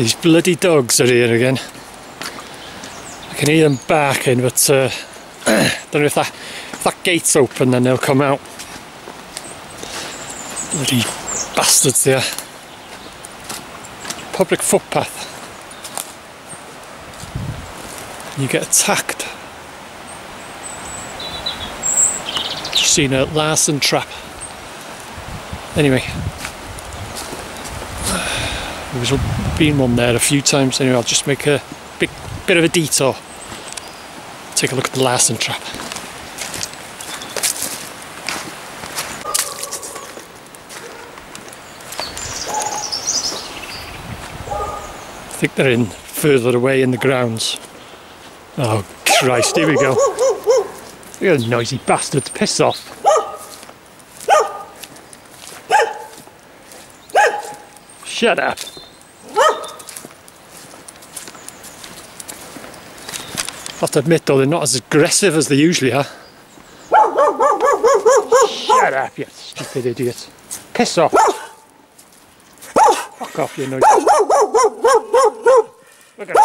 These bloody dogs are here again. I can hear them barking, but uh, don't know if that, if that gate's open, then they'll come out. Bloody bastards there. Public footpath. You get attacked. Just seen a Larsen trap. Anyway, there's been one there a few times. Anyway, I'll just make a big bit of a detour. Take a look at the Larsen trap. I think they're in further away in the grounds. Oh Christ, here we go. Look at noisy bastards, piss off. Shut up. Have to admit though, they're not as aggressive as they usually are. Shut up, you stupid idiot. Piss off. Fuck off, you noisy. Look at.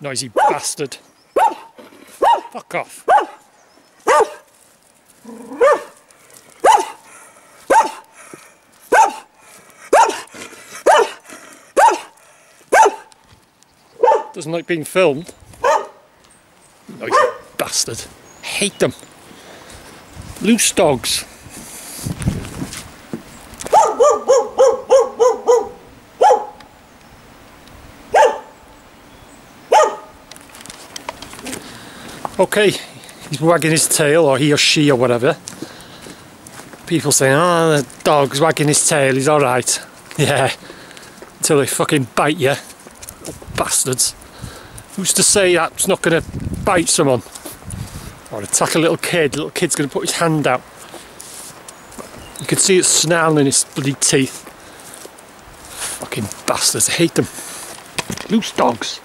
Noisy bastard. Fuck off. Doesn't like being filmed. Oh, Noisy bastard. Hate them. Loose dogs. Okay, he's wagging his tail, or he or she or whatever. People saying, oh, the dog's wagging his tail, he's alright. Yeah, until they fucking bite you. Bastards. Who's to say that's not going to bite someone? Or attack a little kid, little kid's going to put his hand out. You can see it snarling its bloody teeth. Fucking bastards, I hate them. Loose dogs.